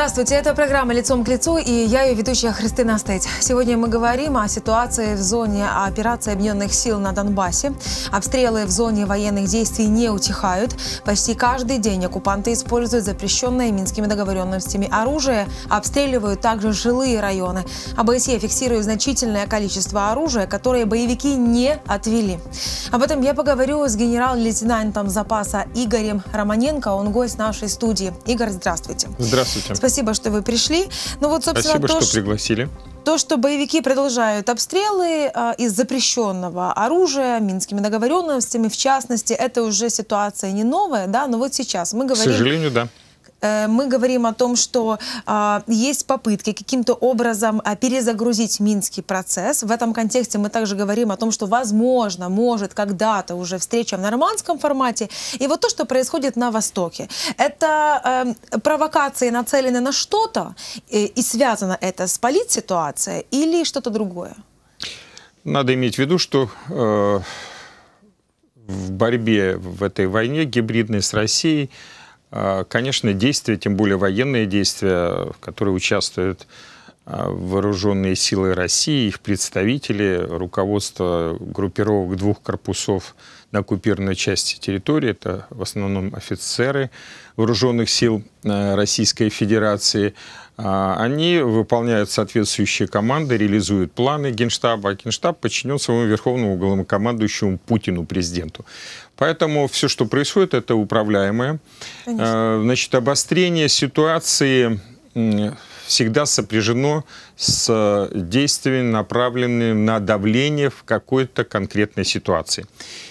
Здравствуйте, это программа «Лицом к лицу» и я ее ведущая Христина Стейт. Сегодня мы говорим о ситуации в зоне операции объединенных сил на Донбассе. Обстрелы в зоне военных действий не утихают. Почти каждый день оккупанты используют запрещенное минскими договоренностями оружие, обстреливают также жилые районы. ОБСЕ фиксирует значительное количество оружия, которое боевики не отвели. Об этом я поговорю с генерал-лейтенантом запаса Игорем Романенко. Он гость нашей студии. Игорь, здравствуйте. Здравствуйте. Спасибо, что вы пришли. Ну вот, собственно, Спасибо, то, что пригласили. То, что боевики продолжают обстрелы э, из запрещенного оружия, минскими договоренностями, в частности, это уже ситуация не новая, да, но вот сейчас мы К говорим... сожалению, да. Э, мы говорим о том, что а, есть попытки каким-то образом а, перезагрузить минский процесс. В этом контексте мы также говорим о том, что возможно, может когда-то уже встреча в нормандском формате. И вот то, что происходит на Востоке, это э, провокации нацелены на что-то, и, и связано это с политситуацией или что-то другое? Надо иметь в виду, что э, в борьбе в этой войне гибридной с Россией Конечно, действия, тем более военные действия, в которые участвуют а, вооруженные силы России, их представители, руководство группировок двух корпусов на оккупированной части территории, это в основном офицеры вооруженных сил а, Российской Федерации, они выполняют соответствующие команды, реализуют планы Генштаба, а Генштаб подчинен своему верховному главнокомандующему Путину, президенту. Поэтому все, что происходит, это управляемое. Конечно. Значит, обострение ситуации всегда сопряжено с действиями, направленными на давление в какой-то конкретной ситуации.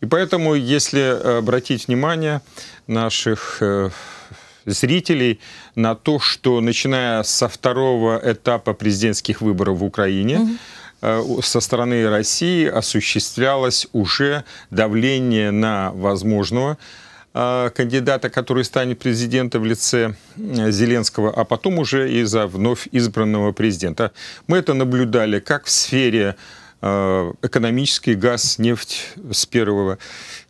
И поэтому, если обратить внимание наших э, зрителей на то, что начиная со второго этапа президентских выборов в Украине, угу со стороны России осуществлялось уже давление на возможного э, кандидата, который станет президентом в лице э, Зеленского, а потом уже и за вновь избранного президента. Мы это наблюдали как в сфере Э, экономический газ, нефть с первого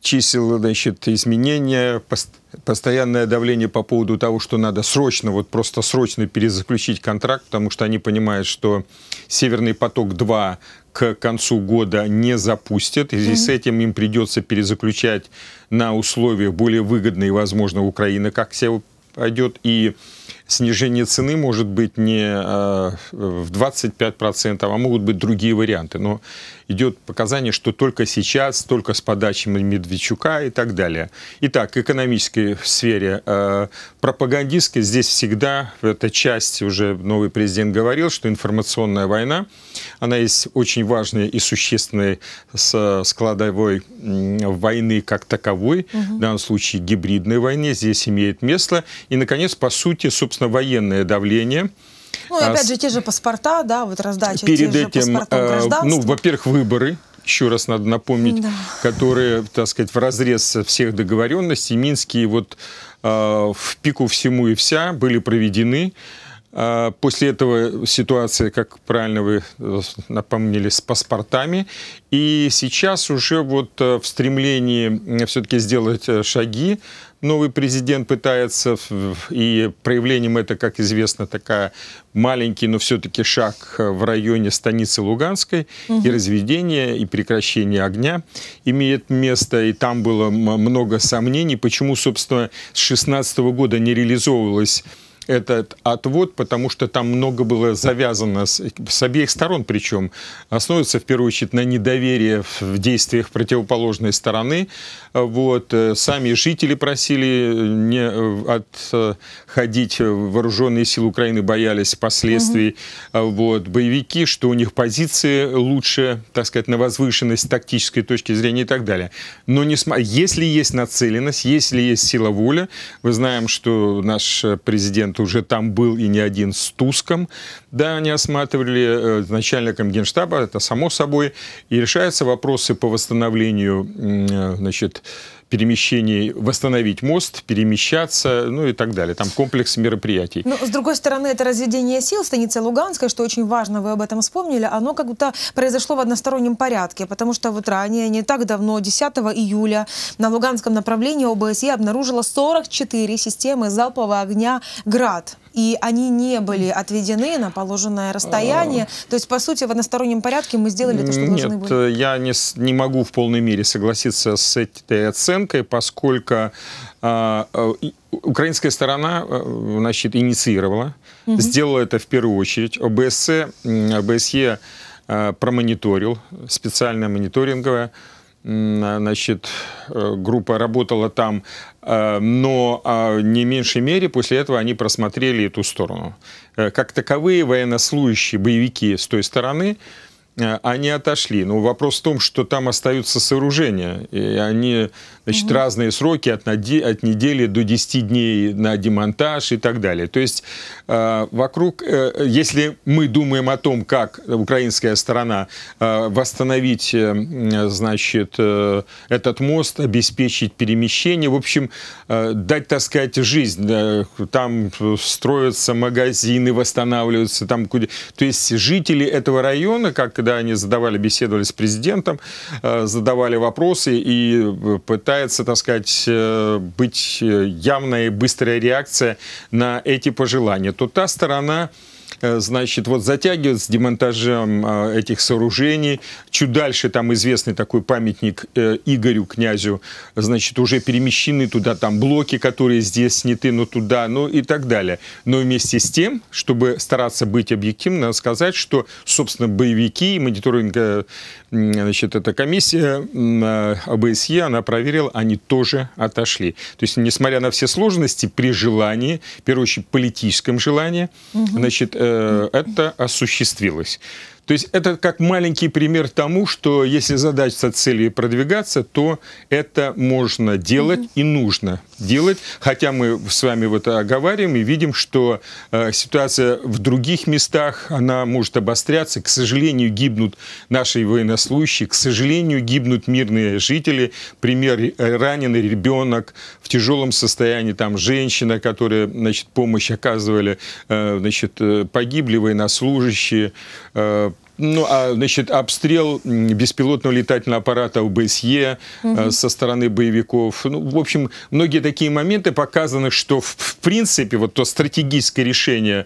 чисел, значит, изменения, постоянное давление по поводу того, что надо срочно, вот просто срочно перезаключить контракт, потому что они понимают, что «Северный поток-2» к концу года не запустят, и связи с этим им придется перезаключать на условиях более выгодные, возможно, Украины, как себя пойдет, и снижение цены может быть не э, в 25%, а могут быть другие варианты. Но идет показание, что только сейчас, только с подачи Медведчука и так далее. Итак, экономической сфере, э, пропагандистской здесь всегда, эта часть, уже новый президент говорил, что информационная война, она есть очень важной и существенной с складовой войны как таковой, угу. в данном случае гибридной войне, здесь имеет место. И, наконец, по сути, собственно, военное давление – ну, и опять же, те же паспорта, да, вот раздача Перед тех этим, же э, ну, во-первых, выборы, еще раз надо напомнить, да. которые, так сказать, в разрез всех договоренностей, Минские вот э, в пику всему и вся были проведены. А после этого ситуация, как правильно вы э, напомнили, с паспортами. И сейчас уже вот в стремлении все-таки сделать шаги новый президент пытается, и проявлением это, как известно, такая маленький, но все-таки шаг в районе станицы Луганской, угу. и разведение, и прекращение огня имеет место, и там было много сомнений, почему, собственно, с 2016 года не реализовывалось этот отвод, потому что там много было завязано с, с обеих сторон, причем основывается в первую очередь на недоверии в действиях противоположной стороны. Вот. Сами жители просили не отходить, вооруженные силы Украины боялись последствий. Угу. Вот. Боевики, что у них позиции лучше, так сказать, на возвышенность тактической точки зрения и так далее. Но не см... если есть нацеленность, если есть сила воли, мы знаем, что наш президент уже там был и не один с Туском, да, они осматривали э, начальником генштаба, это само собой, и решаются вопросы по восстановлению, э, значит, перемещений, восстановить мост, перемещаться, ну и так далее. Там комплекс мероприятий. Но, с другой стороны, это разведение сил станицы Луганской, что очень важно, вы об этом вспомнили, оно как будто произошло в одностороннем порядке, потому что вот ранее, не так давно, 10 июля, на Луганском направлении ОБСЕ обнаружила 44 системы залпового огня «Град». И они не были отведены на положенное расстояние. То есть, по сути, в одностороннем порядке мы сделали то, что Нет, должны были. я не, не могу в полной мере согласиться с этой оценкой, поскольку а, а, и- украинская сторона а, значит, инициировала, сделала это в первую очередь. ОБСЕ, ОБСЕ а, промониторил, специальная мониторинговая м, а, значит, э, группа работала там, э, но а, не меньшей мере после этого они просмотрели эту сторону. Э, Как таковые военнослужащие, боевики с той стороны, они отошли. Но вопрос в том, что там остаются сооружения, и они, значит, разные сроки от, наде- от недели до 10 дней на демонтаж и так далее. То есть э, вокруг, э, если мы думаем о том, как украинская сторона э, восстановить, э, значит, э, этот мост, обеспечить перемещение, в общем, э, дать, так сказать, жизнь. э, Там строятся магазины, восстанавливаются, там куда... То есть жители этого района, как когда они задавали, беседовали с президентом, э, задавали вопросы и э, пытается, так сказать, э, быть э, явная и быстрая реакция на эти пожелания, то та сторона значит, вот затягивает с демонтажем э, этих сооружений. Чуть дальше там известный такой памятник э, Игорю князю, значит, уже перемещены туда там блоки, которые здесь сняты, но туда, ну и так далее. Но вместе с тем, чтобы стараться быть объективным, надо сказать, что, собственно, боевики, мониторинг, э, м, значит, эта комиссия э, ОБСЕ, она проверила, они тоже отошли. То есть, несмотря на все сложности, при желании, в первую очередь, политическом желании, значит, э, это осуществилось. То есть это как маленький пример тому, что если задача целью продвигаться, то это можно делать и нужно делать. Хотя мы с вами вот оговариваем и видим, что э, ситуация в других местах, она может обостряться. К сожалению, гибнут наши военнослужащие, к сожалению, гибнут мирные жители. Пример, э, раненый ребенок в тяжелом состоянии, там женщина, которая, значит, помощь оказывали, э, значит, э, погибли военнослужащие, э, ну, а, значит, обстрел беспилотного летательного аппарата ОБСЕ э, со стороны боевиков. Ну, в общем, многие такие моменты показаны, что, в, в принципе, вот то стратегическое решение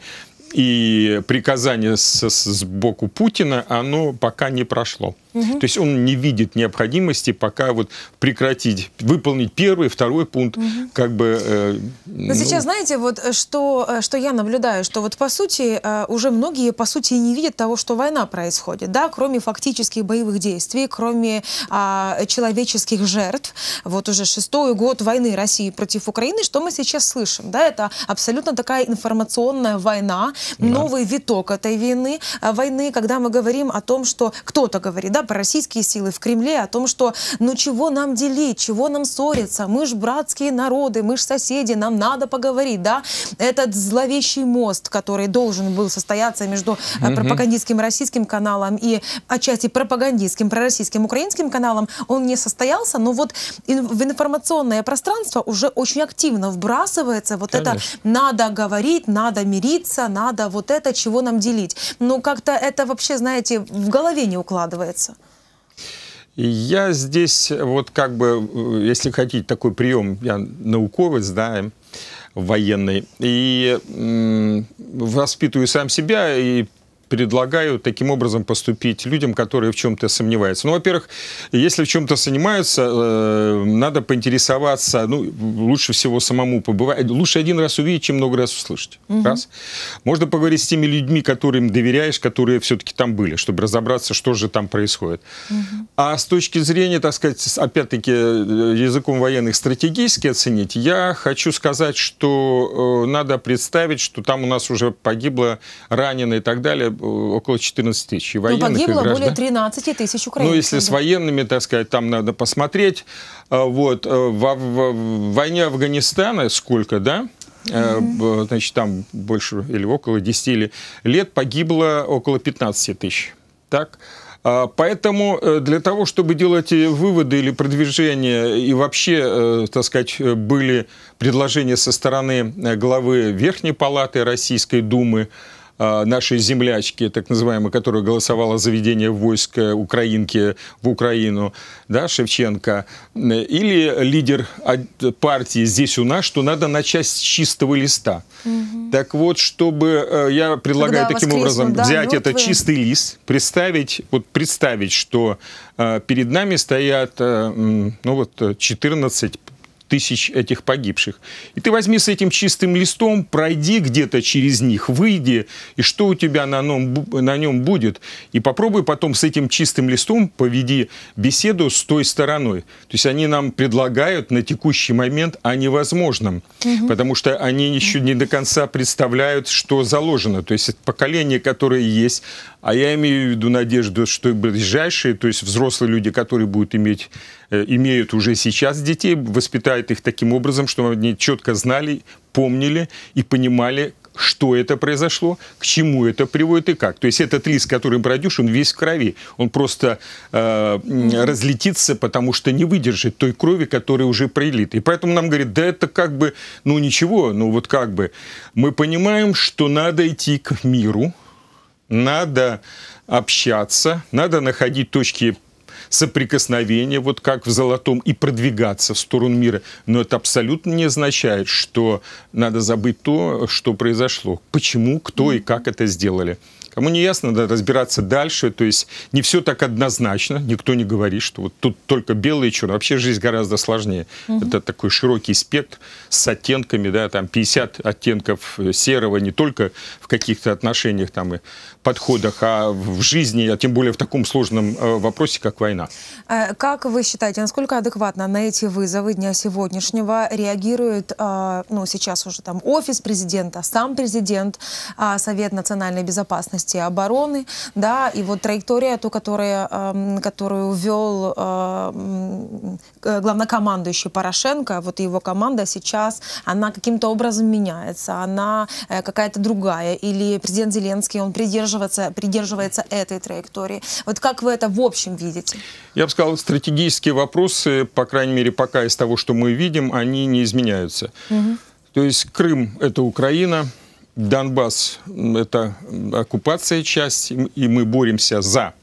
и приказание с- сбоку Путина, оно пока не прошло. То есть он не видит необходимости пока вот прекратить, выполнить первый, второй пункт, как бы... э, Но ну, сейчас, знаете, вот э, что, э, что я наблюдаю, что вот по сути э, уже многие по сути не видят того, что война происходит, да, кроме фактических боевых действий, кроме а, человеческих жертв. Вот уже шестой год войны России против Украины, что мы сейчас слышим, да, это абсолютно такая информационная война, новый виток этой войны, войны, когда мы говорим о том, что кто-то говорит, да, про российские силы в Кремле, о том, что ну чего нам делить, чего нам ссориться, мы ж братские народы, мы ж соседи, нам надо поговорить, да. Этот зловещий мост, который должен был состояться между э, пропагандистским российским каналом и отчасти пропагандистским пророссийским украинским каналом, он не состоялся, но вот в информационное пространство уже очень активно вбрасывается вот это Конечно. надо говорить, надо мириться, надо вот это, чего нам делить. Ну, как-то это вообще, знаете, в голове не укладывается. Я здесь, вот как бы, э, если хотите, такой прием, я науковец, да, военный, и воспитываю сам себя и предлагаю таким образом поступить людям, которые в чем-то сомневаются. Ну, во-первых, если в чем-то сомневаются, э, надо поинтересоваться, ну, лучше всего самому побывать. Лучше один раз увидеть, чем много раз услышать. Раз. Можно поговорить с теми людьми, которым доверяешь, которые все-таки там были, чтобы разобраться, что же там происходит. А с точки зрения, так сказать, опять-таки, э, языком военных стратегически оценить, я хочу сказать, что э, надо представить, что там у нас уже погибло, ранено и так далее около 14 тысяч. И Ну, военных, и погибло граждан. более 13 тысяч украинцев. Ну, если с военными, так сказать, там надо посмотреть. А, Вот. э, Во, в- в войне Афганистана сколько, да? Э, б- Значит, там больше или около 10 ли- лет погибло около 15 тысяч. Так? А, Поэтому э, для того, чтобы делать э, выводы или продвижения, и вообще, э, так сказать, э, были предложения со стороны э, главы Верхней Палаты Российской Думы, э, нашей землячки, так называемой, которая голосовала за введение войск украинки в Украину, да, Шевченко, или лидер партии здесь у нас, что надо начать с чистого листа. Угу. Так вот, чтобы я предлагаю Когда таким образом да, взять мертвые. этот чистый лист, представить, вот представить, что перед нами стоят ну вот 14 тысяч этих погибших. И ты возьми с этим чистым листом, пройди где-то через них, выйди, и что у тебя на нем, на нем будет. И попробуй потом с этим чистым листом поведи беседу с той стороной. То есть они нам предлагают на текущий момент о невозможном, угу. потому что они еще не до конца представляют, что заложено. То есть поколение, которое есть, а я имею в виду надежду, что ближайшие, то есть взрослые люди, которые будут иметь, э, имеют уже сейчас детей, воспитают их таким образом, чтобы они четко знали, помнили и понимали, что это произошло, к чему это приводит и как. То есть этот лист, который пройдешь, он весь в крови. Он просто э, разлетится, потому что не выдержит той крови, которая уже пролита. И поэтому нам говорят, да это как бы, ну ничего, ну вот как бы. Мы понимаем, что надо идти к миру, надо общаться, надо находить точки соприкосновения, вот как в золотом, и продвигаться в сторону мира. Но это абсолютно не означает, что надо забыть то, что произошло. Почему, кто и как это сделали. Кому не ясно, надо разбираться дальше. То есть не все так однозначно. Никто не говорит, что вот тут только белое и черное. Вообще жизнь гораздо сложнее. Угу. Это такой широкий спектр с оттенками, да, там 50 оттенков серого не только в каких-то отношениях там и подходах, а в жизни, а тем более в таком сложном э, вопросе, как война. Э, как вы считаете, насколько адекватно на эти вызовы дня сегодняшнего реагирует, э, ну, сейчас уже там офис президента, сам президент, Совет национальной безопасности, безопасности и обороны, да, и вот траектория, ту, которая, эм, которую ввел эм, главнокомандующий Порошенко, вот его команда сейчас, она каким-то образом меняется, она э, какая-то другая, или президент Зеленский, он придерживается, придерживается этой траектории. Вот как вы это в общем видите? Я бы сказал, стратегические вопросы, по крайней мере, пока из того, что мы видим, они не изменяются. Угу. То есть Крым – это Украина, Донбасс – это оккупация часть, и мы боремся за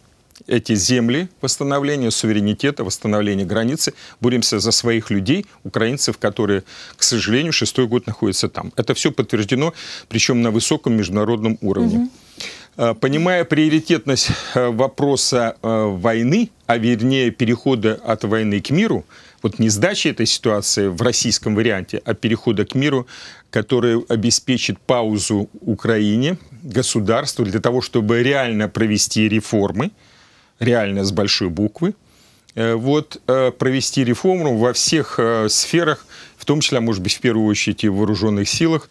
эти земли, восстановление суверенитета, восстановление границы, боремся за своих людей, украинцев, которые, к сожалению, шестой год находятся там. Это все подтверждено, причем на высоком международном уровне. Угу. Понимая приоритетность э, вопроса э, войны, а вернее перехода от войны к миру, вот не сдачи этой ситуации в российском варианте, а перехода к миру, который обеспечит паузу Украине, государству, для того, чтобы реально провести реформы, реально с большой буквы, э, вот, э, провести реформу во всех э, сферах, в том числе, может быть, в первую очередь и в вооруженных силах,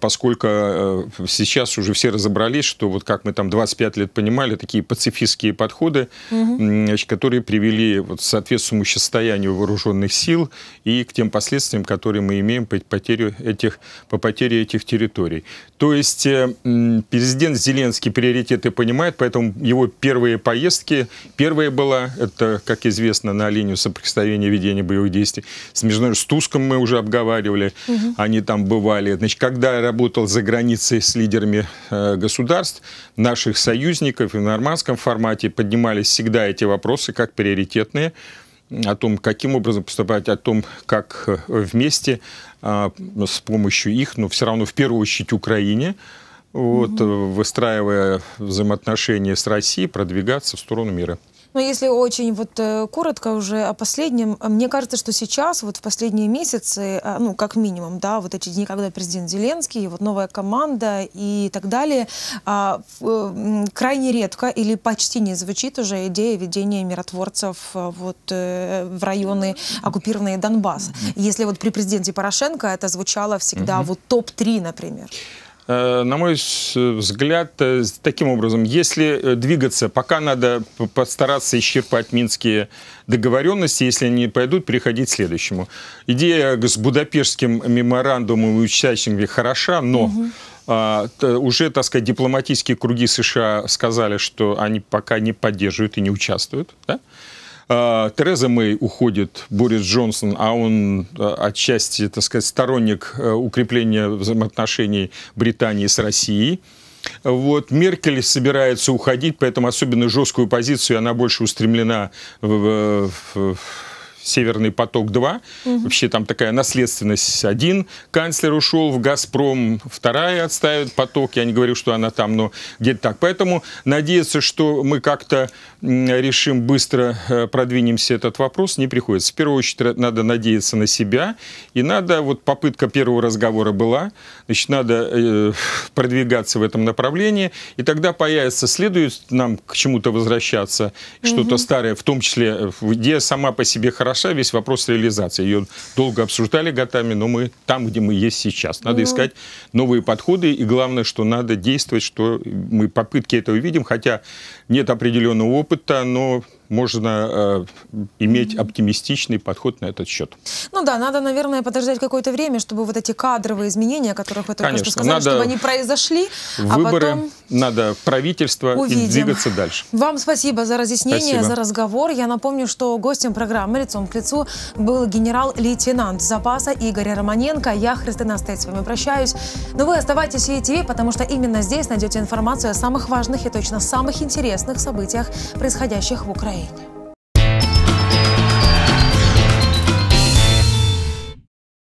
поскольку э, сейчас уже все разобрались, что вот как мы там 25 лет понимали, такие пацифистские подходы, угу. значит, которые привели вот к соответствующему состоянию вооруженных сил и к тем последствиям, которые мы имеем по, потерю этих, по потере этих территорий. То есть э, президент Зеленский приоритеты понимает, поэтому его первые поездки, первая была, это, как известно, на линию соприкосновения ведения боевых действий с международным, с Туском мы уже обговаривали, угу. они там бывали. Значит, когда когда я работал за границей с лидерами э, государств, наших союзников и в нормандском формате поднимались всегда эти вопросы как приоритетные о том, каким образом поступать, о том, как э, вместе э, с помощью их, но все равно в первую очередь Украине, вот, угу. выстраивая взаимоотношения с Россией, продвигаться в сторону мира. Но если очень вот э, коротко уже о последнем, э, мне кажется, что сейчас, вот в последние месяцы, э, ну, как минимум, да, вот эти дни, когда президент Зеленский, вот новая команда и так далее, а, крайне редко или почти не звучит уже идея ведения миротворцев вот в районы оккупированные Донбасса. Если вот при президенте Порошенко это звучало всегда угу. вот топ-3, например. Э, на мой взгляд, э, таким образом, если э, двигаться, пока надо постараться исчерпать минские договоренности, если они пойдут, переходить к следующему. Идея с Будапештским меморандумом и участниками хороша, но угу. Uh, уже, так сказать, дипломатические круги США сказали, что они пока не поддерживают и не участвуют. Да? А, Тереза Мэй уходит, Борис Джонсон, а он а, отчасти, так сказать, сторонник э, укрепления взаимоотношений Британии с Россией. Вот, Меркель собирается уходить, поэтому особенно жесткую позицию она больше устремлена в, в, в Северный поток-2. Угу. Вообще там такая наследственность. Один канцлер ушел в «Газпром», вторая отставит поток. Я не говорю, что она там, но где-то так. Поэтому надеяться, что мы как-то решим быстро, э, продвинемся этот вопрос, не приходится. В первую очередь надо надеяться на себя. И надо, вот попытка первого разговора была, значит, надо э, продвигаться в этом направлении. И тогда появится, следует нам к чему-то возвращаться, что-то старое, в том числе э, идея сама по себе хороша, хороша, весь вопрос реализации. Ее долго обсуждали годами, но мы там, где мы есть сейчас. Надо ну... искать новые подходы, и главное, что надо действовать, что мы попытки этого видим, хотя нет определенного опыта, но можно э, иметь оптимистичный подход на этот счет. Ну да, надо, наверное, подождать какое-то время, чтобы вот эти кадровые изменения, о которых вы только Конечно, что сказали, надо чтобы они произошли, а выборы, а потом надо правительство увидим. и двигаться дальше. Вам спасибо за разъяснение, спасибо. за разговор. Я напомню, что гостем программы «Лицом к лицу» был генерал-лейтенант запаса Игорь Романенко. Я, Христина Стейт, с вами прощаюсь. Но вы оставайтесь в ETV, потому что именно здесь найдете информацию о самых важных и точно самых интересных событиях, происходящих в Украине. Украине.